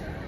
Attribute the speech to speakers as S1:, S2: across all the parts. S1: Holy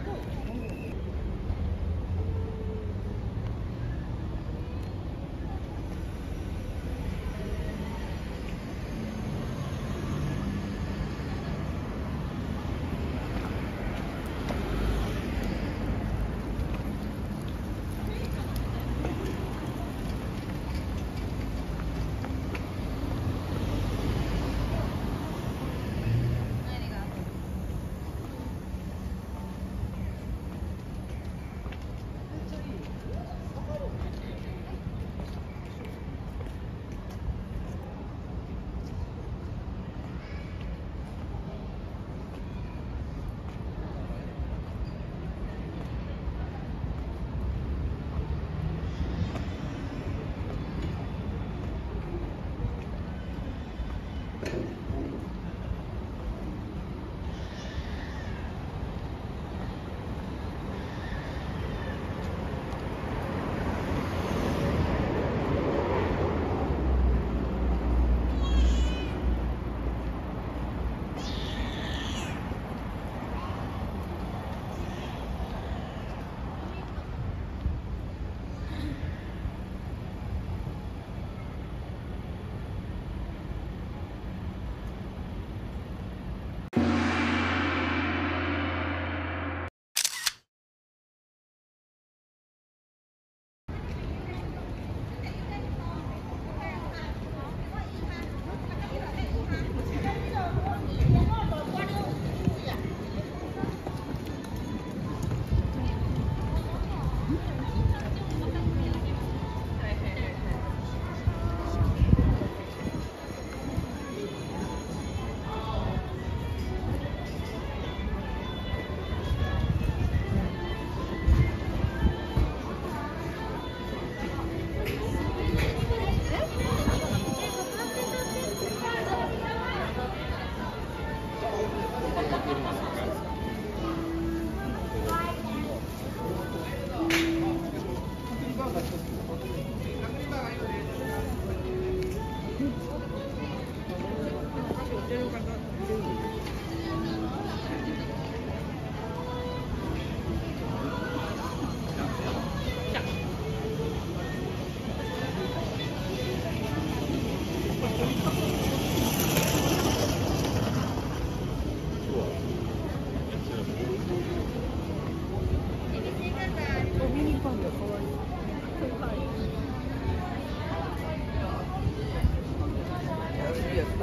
S1: ってるんです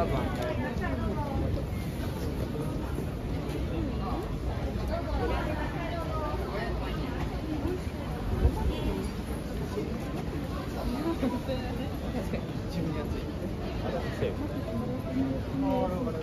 S2: 確かに自分